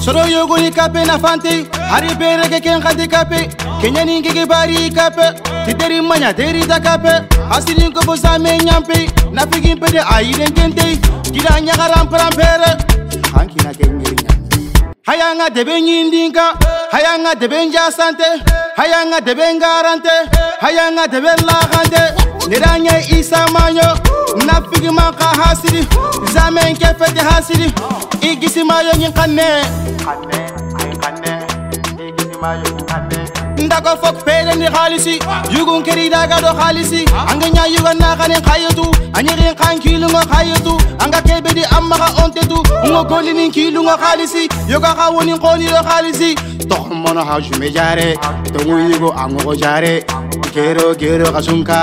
soro yogoni kape na fante ari bereke ken xati kape kenyaninkeke bari kape titeri maya terita kape asirinkobo same ɲampe nafiginpede ayiden kentei gida ɲagaranparanpere ankina ke ŋeri ɲam hayanga de yindinka hayanga deben jasante hayanga deben garante hayanga deben lagante niranye isa manyo nafigi manka hasiri zamen kefete hasiri igisi mayo nyinkane Kane, ay kane, igisi mayo nyinkane ndako fok peden di khalisi yugun keri daga do khalisi anga nya yugan na kane khayatu anyirin khan kilu ngo khayatu anga kebe di amma ka ontetu ngo goli nin kilu ngo khalisi yuga ka woni ngoni do khalisi to mono ha jume jare to ngunyi go ango jare Kero kero kasunka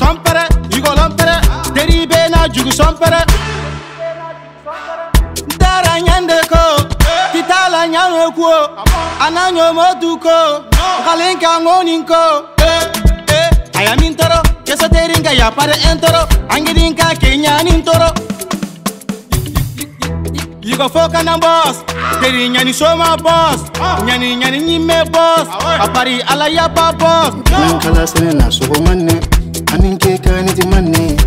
tompere yugo lompere deri be na jugu sompere okwu o ananya omeduko ọkala nke anwụoni nko eh, eh. ayami ntoro kesotere nga ya pare ntoro angịrị nke aka enye anyị ntoro yigo foka na bọs teri nyani soma bọs nyani nyani n'ime bọs papari ala ya pa bọs nkala sere na sogo nwanne anị nke ka anịdị nwanne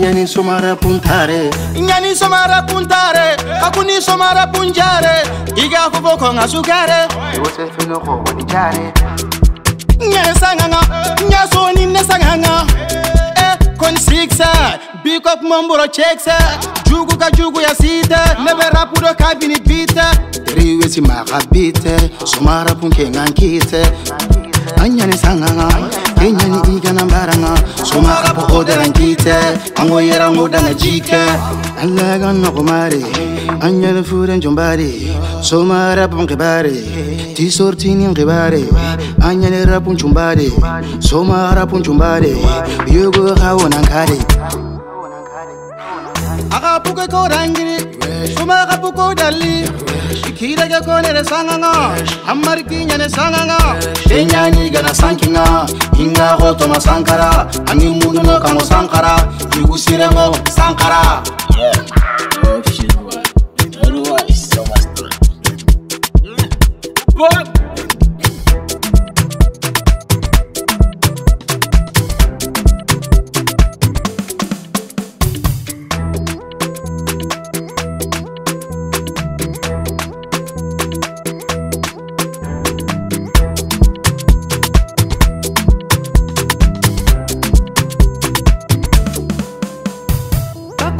inyaniso mara puntare inyaniso mara puntare akuniso mara punjare iga fofoko nga sukare iwose fino go ni jare nya sanganga nya so ni ne sanganga eh kon sixa big up mamboro checksa jugu ka jugu ya sita nebe rapudo kabini bita riwe si magabite sumara punke ngankite anyani sanganga anyani iga nambaranga sumara kodarankite ango yerango danajike allaga nogomare anyalfure jombare somarapunkibare tisortininkibare anyalerapunjumbare somarapunjumbare yogo hawonankare akapuke korangiri somakapuko dali ikirege konere sangango amarikinyane sangango enyanyigana sankinga ingakotoma sankara angimundu nokamo sankara igusiremo sankara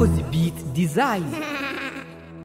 Cause opposite beat design.